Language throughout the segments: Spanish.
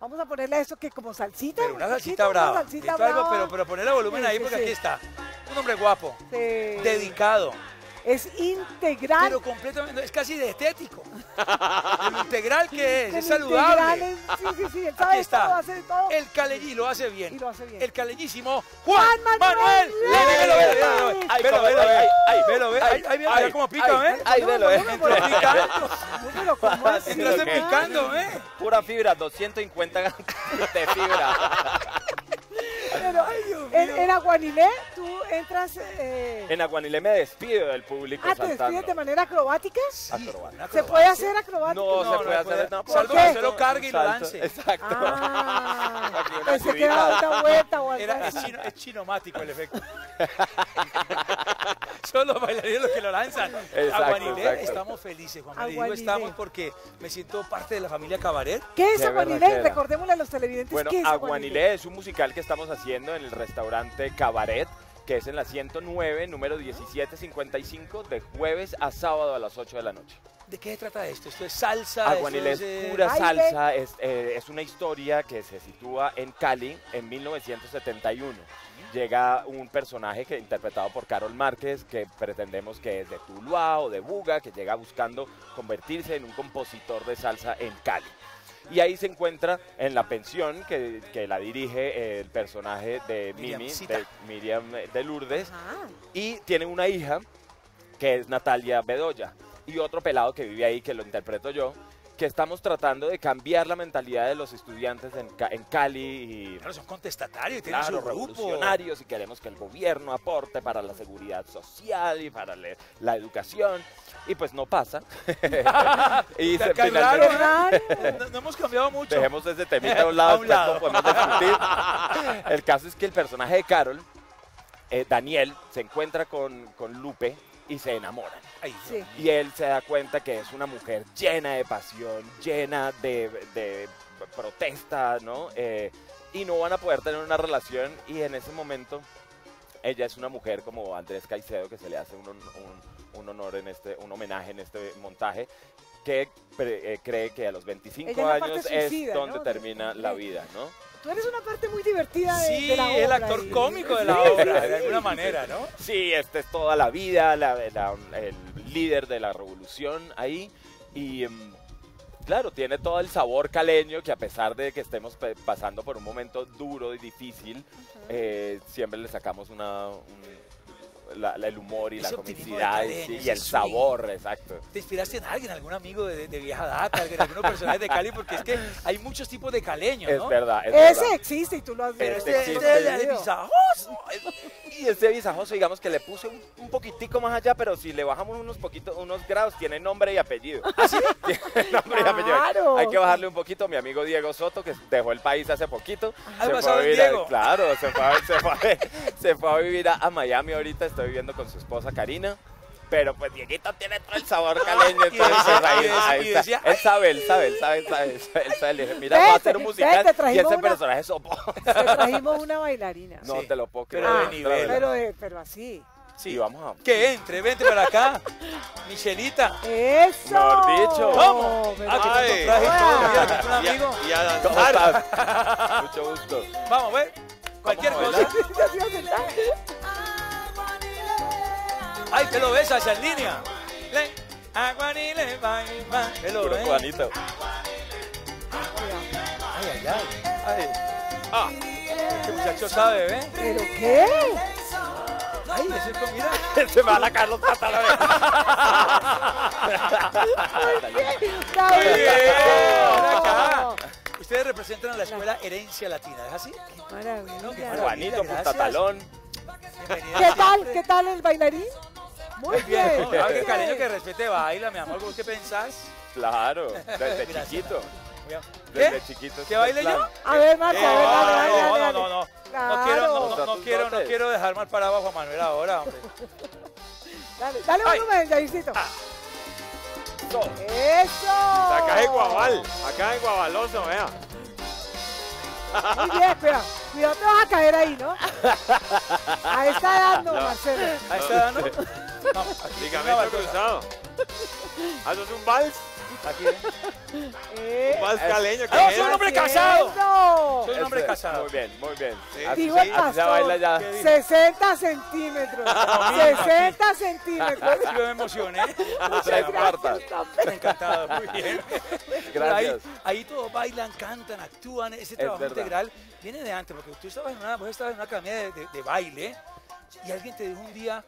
Vamos a ponerle a eso que como salsita. Pero una un salsita brava. Una salsita Necesito algo, brava. pero, pero ponerle volumen Sí, ahí porque sí. aquí está. Un hombre guapo, Sí. dedicado, Es integral. pero completamente, es casi de estético. ¿El integral que es? El Es saludable. es- sí, sí, sí, él Aquí sabe está. todo, hace todo. El caleñí lo hace bien. Y lo hace bien. El caleñísimo Juan, Juan Manuel. Manuel Velo, velo, velo, velo. Levy. Ay, Velo, velo, ay, velo. Ahí, ahí, mira, cómo pica, ay, ¿eh? Ay, velo, eh. Entraste picando, ¿eh? Pura fibra, 250 gramos de fibra. Pero en Aguanilé tú entras... Eh, En Aguanilé me despido del público ah, te despides de manera acrobática. Acrobático. ¿Se puede hacer acrobática? No, No, se puede no hacer. puede. No, Salvo que se lo cargue y lo lance. Exacto. Ah, Aquí una pensé que subida. era una vuelta o algo Era, es, chino, es chinomático el efecto. Son los bailarines los que lo lanzan. Exacto, Aguanilé, exacto. estamos felices, Juan Manuel. Digo Aguanilé. estamos porque me siento parte de la familia Cabaret. ¿Qué es Qué Aguanilé? Recordémosle a los televidentes Bueno, qué es Aguanilé es un musical que estamos haciendo en el restaurante Cabaret, que es en la 109, número 1755, de jueves a sábado a las 8 de la noche. ¿De qué se trata esto? ¿Esto es salsa? esto Aguanilé es pura salsa, es, eh, es una historia que se sitúa en Cali en 1971. Llega un personaje que interpretado por Carol Márquez, que pretendemos que es de Tuluá o de Buga, que llega buscando convertirse en un compositor de salsa en Cali. Y ahí se encuentra en la pensión que, que la dirige el personaje de Mimi, de Miriam de Lourdes, y tiene una hija que es Natalia Bedoya. Y otro pelado que vive ahí que lo interpreto yo que estamos tratando de cambiar la mentalidad de los estudiantes en, Ca- en Cali y Claro, son contestatarios, tienen claro, su grupo. revolucionarios y queremos que el gobierno aporte para la seguridad social y para la educación y pues no pasa y se- cae finalmente-. No, no hemos cambiado mucho. Dejemos ese temita a un lado, A un después lado. lo podemos discutir. El caso es que el personaje de Carol, eh, Daniel, se encuentra con, con Lupe y se enamoran. Ay, Sí. Y él se da cuenta que es una mujer llena de pasión, llena de, de protesta, ¿no? Eh, y no van a poder tener una relación y en ese momento ella es una mujer como Andrés Caicedo, que se le hace un- un honor en este, un homenaje en este montaje, que pre- eh, cree que a los 25 Ella es la parte años suicida, es donde ¿no? termina la vida, ¿no? Tú eres una parte muy divertida de, Sí, de la obra. el actor y- cómico de la Sí, obra, sí, de sí. alguna manera, ¿no? Sí, este es toda la vida, la- la- el líder de la revolución ahí. Y em, claro, tiene todo el sabor caleño que a pesar de que estemos pasando por un momento duro y difícil, eh, siempre le sacamos una, un- la- la- el humor y Ese la comicidad y, sí, ese el swing. sabor, exacto. ¿Te inspiraste en alguien, algún amigo de, de vieja data, en algunos personajes de Cali? Porque es que hay muchos tipos de caleños, Es ¿no? verdad, es Ese verdad. existe y tú lo has Pero visto. este, existe. este es el de Visajoso. Y este visajoso, digamos que le puse un, un poquitico más allá, pero si le bajamos unos poquitos, unos grados, tiene nombre y apellido. Tiene nombre y apellido. Claro. Hay que bajarle un poquito. Mi amigo Diego Soto, que dejó el país hace poquito. Ah, se fue a vivir a- claro, se fue, a, se fue a- se fue a vivir a, a Miami ahorita. Estoy viviendo con su esposa Karina. Pero pues Dieguito tiene todo el sabor caleño. Y Entonces, ahí- ahí está. él sabe, él sabe, él sabe, él sabe. Él sabe, él sabe. Le dije, mira, va a hacer un musical y ese una- personaje sopo. Te trajimos una bailarina. No te lo puedo creer. pero de Ah, nivel. Pero, pero así. Sí, vamos a... Que entre, vente para acá. Michelita. ¡Eso! Mejor dicho. Pero- Ah, que te traje todo. Un Y a, amigo. y a ¿Cómo estás? Mucho gusto. Vamos, ve. Cualquier Vamos a cosa. Ay, te lo besas en línea. Le, aguanile, bye. Velo, Puro eh. cubanito. Ay, ay, ay. Ay. Ah, este muchacho sabe, ¿ve? ¿Pero qué? Ay, ese es mira. Se me van a caer los pantalones. Ustedes representan a la escuela Herencia Latina, ¿es así? ¡Qué maravilla! Juanito, puntatalón. ¿Qué tal? ¿Qué tal el bailarín? Muy bien. No, ah, cariño que respete baila, mi amor. ¿Vos qué pensás? Claro, desde Gracias. chiquito. ¿Qué? Desde chiquito. ¿Que baile yo? A ver, Eh, a ver, no, dale, dale, no, no, no, no. No quiero, no, no, no quiero, no quiero dejar mal parado a Juan Manuel ahora, hombre. Dale, dale volumen, Jaircito. Eso. ¡Eso! Acá en Guabal. Acá en Guabaloso, vea. Muy bien, espera. Cuidado, te vas a caer ahí, ¿no? Ahí está dando, Ya. Marcelo. Ahí está dando. Vamos, aquí, una Ligamento cruzado. Ah, ¿eso es un vals? Aquí, ¿eh? Eh, Más caleño que ¡Ah, él. soy un hombre casado! Soy un hombre casado. Muy bien, muy bien. Sí. Así, Digo el así se pastor. baila ya. ¿Qué dijo? 60 centímetros. 60 centímetros. Yo me emocioné. Encantado, muy bien. Gracias. Ahí, ahí todos bailan, cantan, actúan. Ese trabajo integral viene de antes, porque tú estabas en una, vos estabas en una academia de, de- de baile y alguien te dijo un día,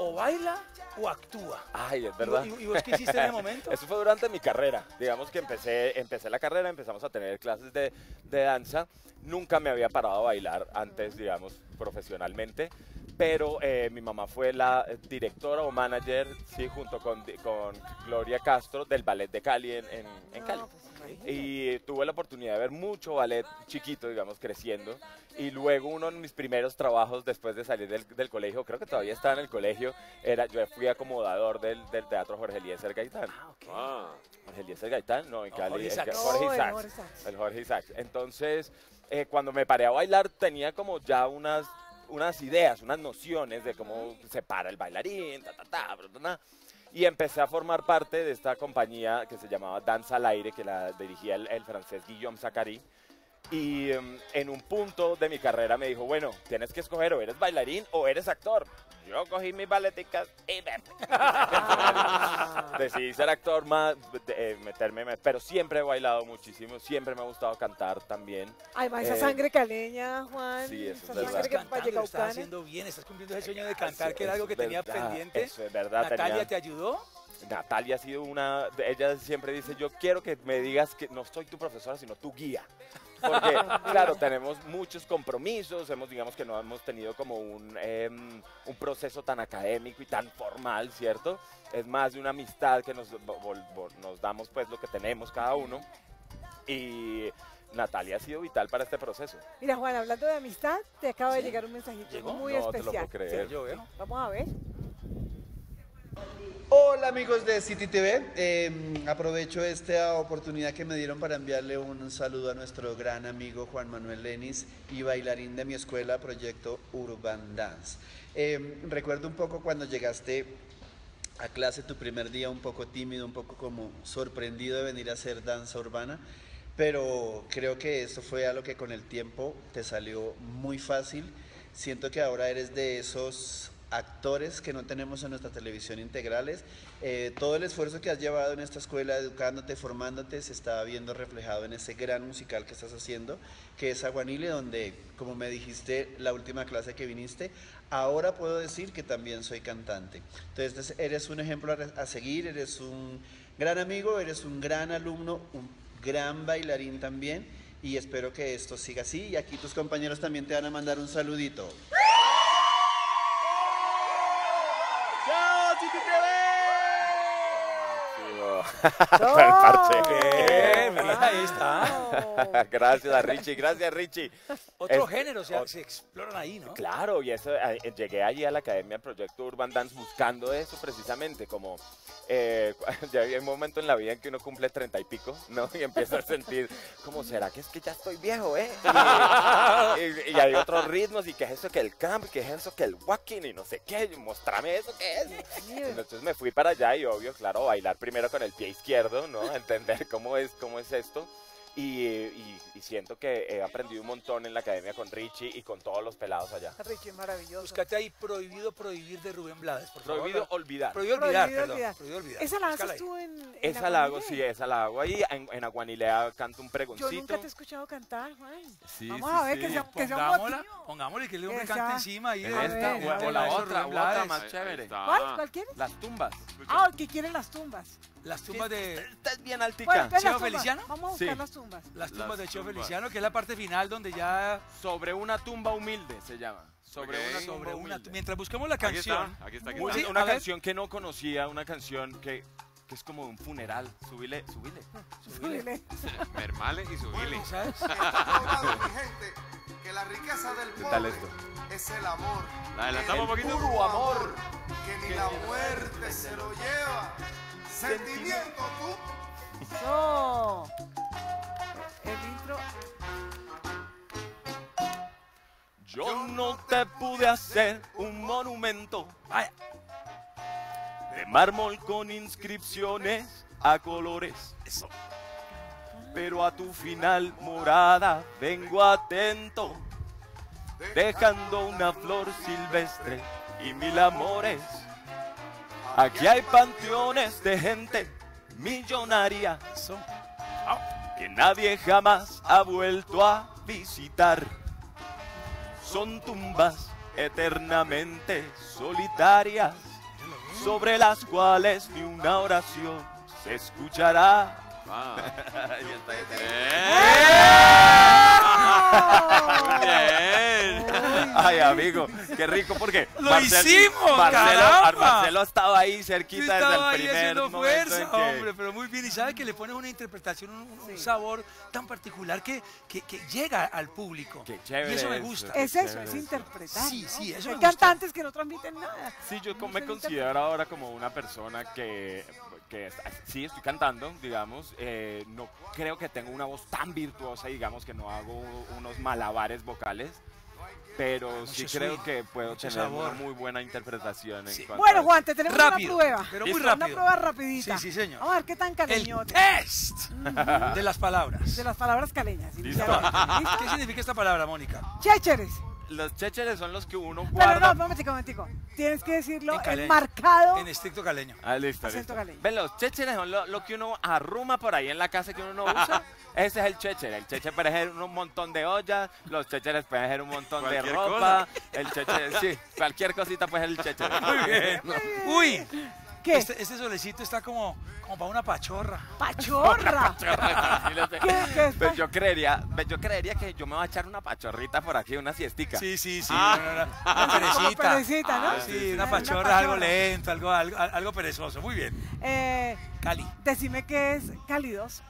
o baila o actúa. Ay, es ¿Y verdad. ¿Y, y vos qué hiciste en el momento? Eso fue durante mi carrera. Digamos que empecé, empecé la carrera, empezamos a tener clases de, de danza. Nunca me había parado a bailar antes, digamos, profesionalmente. Pero eh, mi mamá fue la directora o manager, sí, junto con, con Gloria Castro del Ballet de Cali en, en- en Cali. No, pues. Y tuve la oportunidad de ver mucho ballet chiquito, digamos, creciendo. Y luego uno de mis primeros trabajos después de salir del, del colegio, creo que todavía estaba en el colegio, era yo fui acomodador del, del Teatro Jorge Eliezer Gaitán. Ah, ok. Ah, Jorge Eliezer Gaitán, no, en Cali. Jorge Jorge el Isaacs. Jorge Isaacs. El Jorge Isaacs. Entonces, eh, cuando me paré a bailar, tenía como ya unas, unas ideas, unas nociones de cómo se para el bailarín, ta, ta, ta, bla, bla. Y empecé a formar parte de esta compañía que se llamaba Danza al Aire, que la dirigía el, el francés Guillaume Zachary. Y em, en un punto de mi carrera me dijo, bueno, tienes que escoger o eres bailarín o eres actor. Yo cogí mis baleticas y me decidí ser actor más, eh, meterme, pero siempre he bailado muchísimo, siempre me ha gustado cantar también. Además, esa Eh, sangre caleña, Juan. sí, eso es esa verdad. Estás sangre que cantando, estás haciendo bien, estás cumpliendo ese sueño de cantar, que era algo que es tenía verdad, pendiente. Eso es verdad. Natalia tenía- te ayudó. Natalia ha sido una, ella siempre dice, yo quiero que me digas que no soy tu profesora, sino tu guía. Porque, claro, tenemos muchos compromisos, hemos, digamos que no hemos tenido como un, em, un proceso tan académico y tan formal, ¿cierto? Es más de una amistad que nos, damos pues lo que tenemos cada uno. Y Natalia ha sido vital para este proceso. Mira, Juan, hablando de amistad, te acaba de Sí. llegar un mensajito ¿Llegó? muy No te lo especial. puedo creer. Sí, yo veo. Vamos a ver. Hola amigos de City TV, Eh, aprovecho esta oportunidad que me dieron para enviarle un saludo a nuestro gran amigo Juan Manuel Lenis y bailarín de mi escuela, Proyecto Urban Dance. Eh, recuerdo un poco cuando llegaste a clase tu primer día, un poco tímido, un poco como sorprendido de venir a hacer danza urbana, pero creo que esto fue algo que con el tiempo te salió muy fácil. Siento que ahora eres de esos actores que no tenemos en nuestra televisión integrales. Eh, todo el esfuerzo que has llevado en esta escuela, educándote, formándote, se está viendo reflejado en ese gran musical que estás haciendo, que es Aguanile, donde, como me dijiste la última clase que viniste, ahora puedo decir que también soy cantante. Entonces eres un ejemplo a, a seguir, eres un gran amigo, eres un gran alumno, un gran bailarín también, y espero que esto siga así. Y aquí tus compañeros también te van a mandar un saludito. Magic ¡Chao, City Para el parche. Bien, mira, ahí está. gracias a Richie, gracias Richie. Otro Es- género, o sea, ot- se exploran ahí, ¿no? Claro, y eso, eh, llegué allí a la Academia Proyecto Urban Dance buscando eso precisamente, como eh, ya hay un momento en la vida en que uno cumple treinta y pico, ¿no? Y empieza a sentir, como, ¿será que es que ya estoy viejo, eh? Y, y- y hay otros ritmos, y qué es eso que el camp, qué es eso que el walking, y no sé qué, y mostrame eso que es. Entonces me fui para allá y obvio, claro, bailar primero con el pie izquierdo, ¿no? Entender cómo es, cómo es esto. Y, y- y siento que he aprendido un montón en la academia con Richie y con todos los pelados allá. Richie, maravilloso. Búscate ahí Prohibido Prohibir de Rubén Blades, por favor. Prohibido olvidar. Prohibido olvidar, Prohibido perdón. olvidar. Prohibido olvidar. ¿Esa la haces tú en, en Esa la hago, sí, esa la hago ahí. En, en Aguanilea canto un Yo pregoncito. nunca te he escuchado cantar, Juan. Sí, Vamos sí, a ver sí. que sea, que sea un motivo. pongámosle que el hombre Esa. cante encima ahí. En esta, de- o- la otra, o otra más chévere. ¿Cuál? ¿Cuál quieres? Las tumbas. Ah, ¿qué quieren las tumbas? Las tumbas de... Estás bien altica. ¿Ves las ¿Cheo? Feliciano? Vamos a Sí. buscar las tumbas. Las tumbas Las de Cheo tumbas. Feliciano, que es la parte final donde ya Sobre una tumba humilde se llama. Sobre Ok. una sobre tumba una... humilde. Mientras buscamos la Aquí canción... está, aquí está, aquí está. Sí, una a ver. canción que no conocía, una canción que, que es como un funeral. Subile, subile. Súbele. Mermale y subile. ¿Sabes? recordado, mi gente, que la riqueza del ¿Qué tal pobre esto? es el amor. La adelantamos un poquito. puro amor, que ni la muerte se lo lleva. Sentimiento tú. No. El intro. Yo no te pude hacer un monumento Vaya. de mármol con inscripciones a colores. Pero a tu final morada vengo atento, dejando una flor silvestre y mil amores. Aquí hay panteones de gente millonaria que nadie jamás ha vuelto a visitar. Son tumbas eternamente solitarias sobre las cuales ni una oración se escuchará. Ah. Ahí está, ahí está. Bien. Amigo, qué rico porque ¡Lo hicimos, Marcelo, caramba! Marcelo ha estado ahí cerquita estaba desde el ahí primer haciendo momento fuerza, en que- hombre, pero muy bien. Y sabe que le pones una interpretación, un, un sabor tan particular que, que, que llega al público. Qué chévere y eso me eso. gusta. Es eso, es interpretar. Sí, ¿no? sí, eso Hay me gusta. cantantes que no transmiten nada. Sí, yo No me considero ahora como una persona que, sí estoy cantando, digamos, eh, no creo que tengo una voz tan virtuosa, digamos, que no hago unos malabares vocales, pero sí Mucho creo swing, que puedo mucho tener sabor. una muy buena interpretación. En Sí. cuanto Bueno, a- Juan, te tenemos Rápido, una prueba. pero muy Listo. rápido. Una prueba rapidita. Sí, sí, señor. Vamos a ver qué tan El caleñote. test de las palabras. De las palabras caleñas. Listo. inicialmente. ¿Listo? ¿Qué significa esta palabra, Mónica? Chécheres. Los chécheres son los que uno Pero guarda. no, momentico, momentico. Tienes que decirlo En caleño. enmarcado. En estricto caleño. Ah, listo, listo. caleño. Ven, los chécheres son lo, lo que uno arruma por ahí en la casa que uno no usa. Ese es el chéchere. El chéchere puede ser un montón de ollas, los chécheres pueden ser un montón de Cualquier ropa. El chéchere, sí, cualquier cosita puede ser el chéchere. Muy bien. Uy, ¿Qué? este, este solecito está como, como para una pachorra. Pachorra. ¿Qué, qué? Pues yo creería, yo creería que yo me voy a echar una pachorrita por aquí, una siestica. Sí, sí, sí. Ah. Una, una- una Como perecita. perecita, ¿no? Ah, sí, una Una pachorra, algo lento, algo, algo, algo perezoso. Muy bien. Eh, Cali. decime que es cálidos.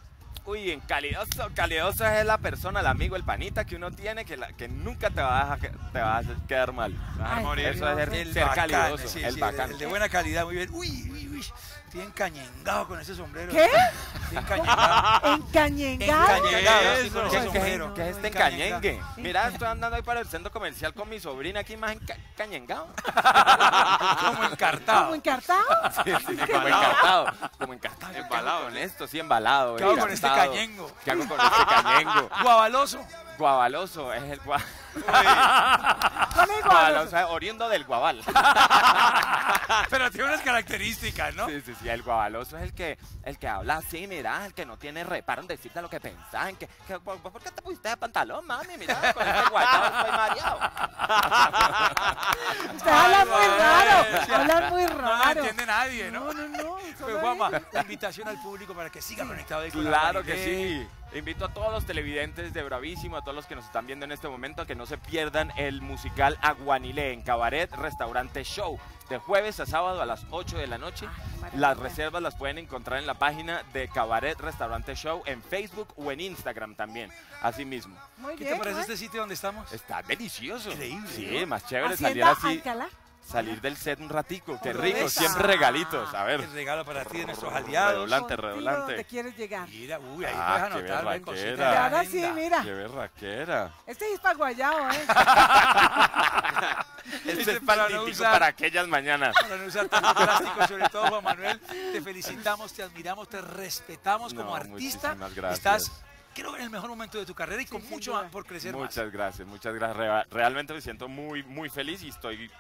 Uy, en calidoso, calidoso es la persona, el amigo, el panita que uno tiene que, la- que nunca te va a, te va a hacer quedar mal. Vas a Ay, morir. Eso es ser, El ser bacán, calidoso, sí, el sí, bacán. el de buena calidad, muy bien. Uy, uy, uy. Estoy encañengado con ese sombrero. ¿Qué? Estoy encañengado. Encañengado. Encañengado, con ¿Qué, ese qué- sombrero. qué es este Encañengado. cañengue? Mira, estoy andando ahí para el centro comercial con mi sobrina aquí más enca cañengado. Como encartado. Como encartado. Sí, sí, como encartado. Como encartado. ¿Qué Embalado, con esto? Sí, embalado. ¿Qué hago con este cañengo? ¿Qué hago con este cañengo? Guavaloso. Guavaloso es el gua... ¿Cuál es Guavaloso es oriundo del guaval. Pero tiene unas características, ¿no? Sí, sí, sí, el guavaloso es el que, el que habla así, mira, el que no tiene reparo en decirte lo que pensás, en que, que- ¿por, qué te pusiste de pantalón, mami? Mira, con este guayabo estoy mareado. Ustedes hablan muy raro. sí. Hablan muy No lo raro. entiende nadie, ¿no? No, no, no. Pues la invitación al público para que siga conectado ahí con la Claro que sí. Invito a todos los televidentes de Bravísimo, a todos los que nos están viendo en este momento, a que no se pierdan el musical Aguanilé en Cabaret Restaurante Show, de jueves a sábado a las 8 de la noche. Ay. Las reservas las pueden encontrar en la página de Cabaret Restaurante Show en Facebook o en Instagram también, así mismo. Muy ¿Qué bien. te parece este sitio donde estamos? Está delicioso. Increíble, Sí, ¿no? más chévere salir así, Alcalá. Salir del set un ratico. Qué rico, siempre regalitos. A ver. El regalo para ti de nuestros aliados. Redoblante, redoblante. donde quieres llegar. Mira, uy, ahí Ah, puedes qué anotar ven, berraquera. Y ahora sí, mira. Qué berraquera. Este es para guayao, ¿eh? Este Este es para para, no usar. para aquellas mañanas. Para no usar tanto plástico, sobre todo Juan Manuel, te felicitamos, te admiramos, te respetamos como No, artista. muchísimas gracias. Estás, creo, en el mejor momento de tu carrera y con mucho más por crecer más. Muchas gracias, muchas gracias. Rea- Realmente me siento muy, muy feliz y estoy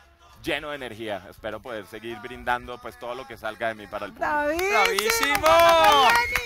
lleno de energía. Espero poder seguir brindando pues todo lo que salga de mí para el público. ¡Bravísimo! ¡Bravísimo!